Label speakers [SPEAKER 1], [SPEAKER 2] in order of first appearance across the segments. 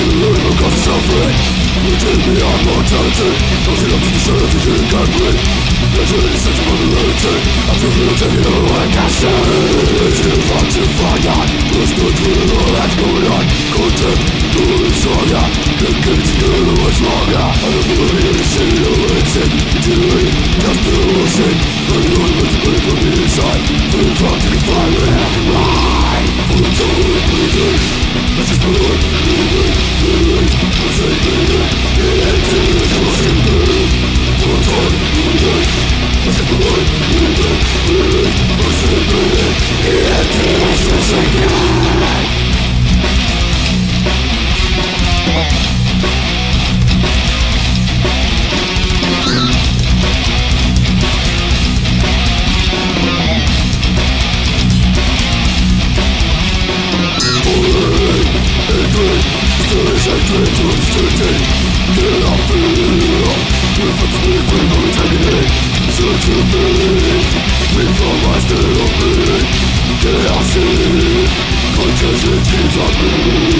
[SPEAKER 1] the lyric of suffering Within me our mortality Nothing up to the surface you can breathe Legend is such a vulnerability I'm too real to heal like I said Legend of fire What's the drill? Content слога Только тянула слога Она поговорила сильного цель Тянули, я сбила цель Повернули, мы теперь побили цель Ты факт, как фамилия Май Улыбнули, улыбнули Наши споры, улыбнули, улыбнули Цель, улыбнули Электрик, улыбнули Платон, улыбнули Наши споры, улыбнули, улыбнули Цель, улыбнули Электрик It's a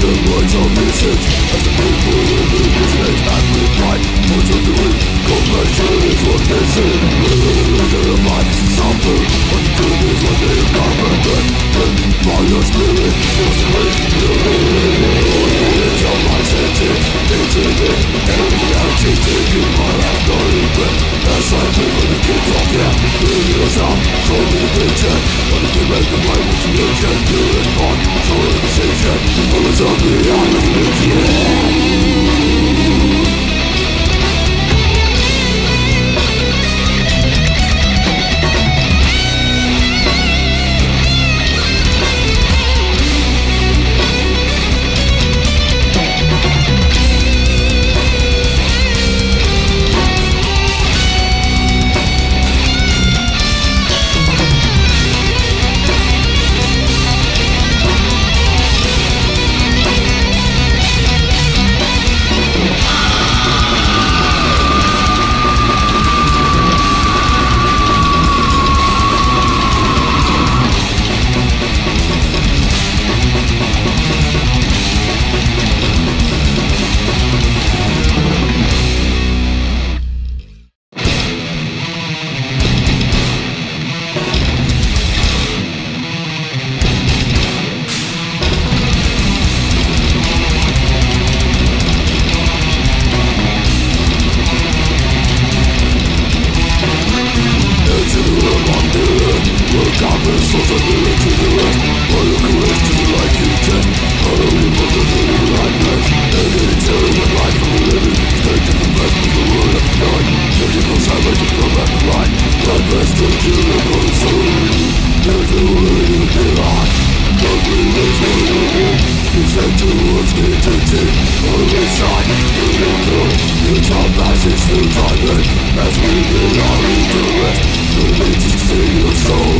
[SPEAKER 1] the words of music As the people in the business what you? Compassion is what they see something is what they spirit, your mind's every reality Taking my As I think yourself, show me the picture make the mind, what you Show the of the eye entity Who decide to enter The time passes through time As we do not interest, it The need to see the soul.